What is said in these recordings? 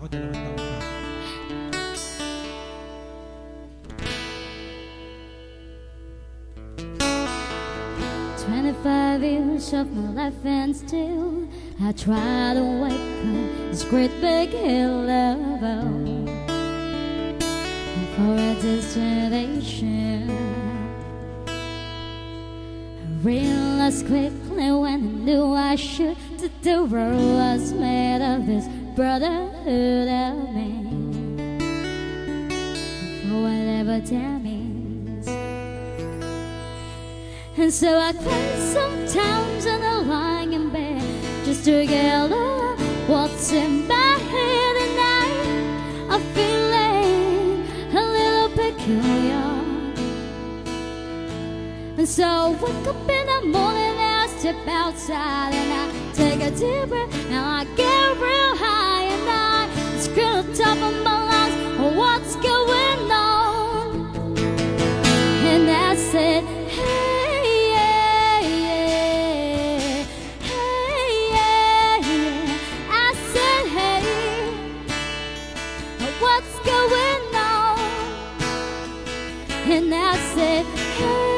Twenty-five years of my life and still I try to wake up this great big hill level for a destination. I realized quickly when I knew I should that the world was made of this brotherhood of men. For whatever that means. And so I cry sometimes and I lie in bed just to get over what's in my head and I, I'm feeling a little peculiar. And so I wake up in the morning step outside and I take a deep breath and I get real high and I scream on top of my lungs, oh, what's going on? And I said, hey, hey. I said, hey, what's going on? And I said, hey,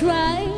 God,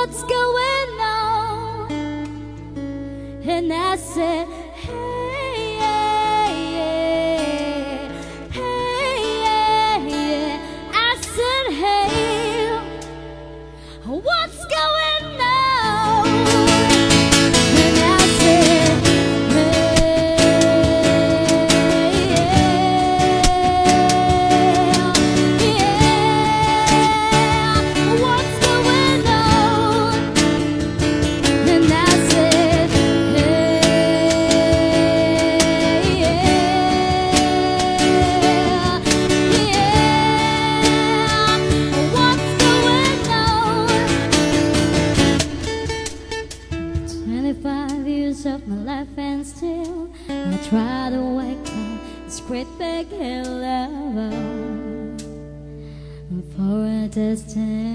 what's going on? And I said, try to wake up this great big hill level for a destination.